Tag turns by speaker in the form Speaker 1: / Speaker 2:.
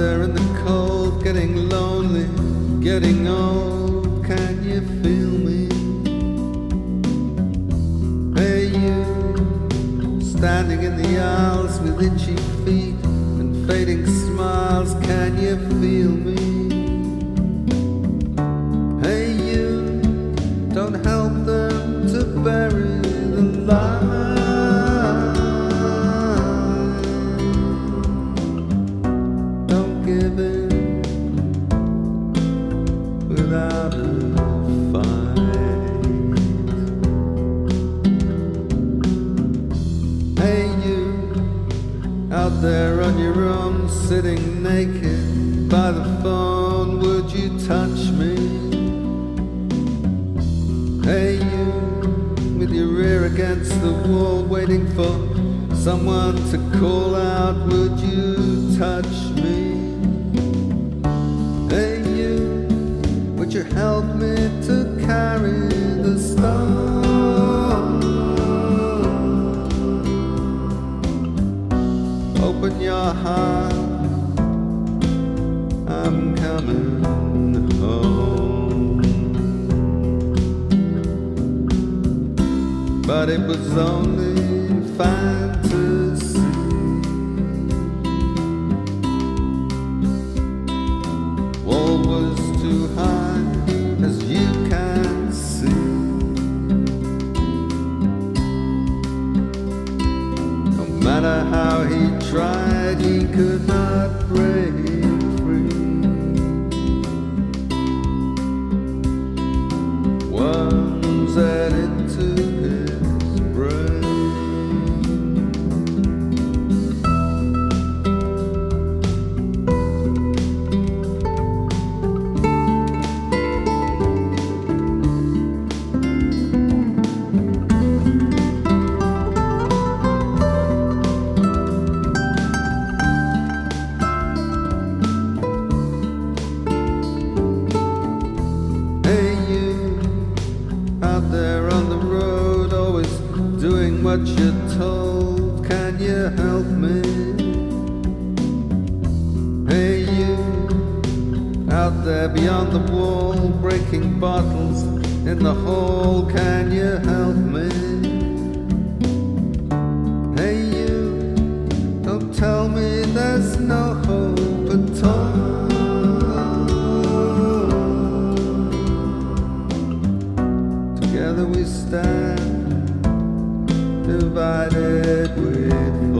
Speaker 1: There in the cold, getting lonely, getting old, can you feel me? Hey, you, standing in the aisles with itchy feet and fading smiles, can you feel me? Without a fight. Hey, you out there on your own, sitting naked by the phone, would you touch me? Hey, you with your ear against the wall, waiting for someone to call out, would you touch me? I'm coming home. But it was only fantasy. Wall was too high, as you can see. No matter how he tried, he could not break Ate into what you're told. Can you help me? Hey, you out there beyond the wall, breaking bottles in the hall. Can you help me? Hey, you don't tell me there's no hope at all. Together we stand divided with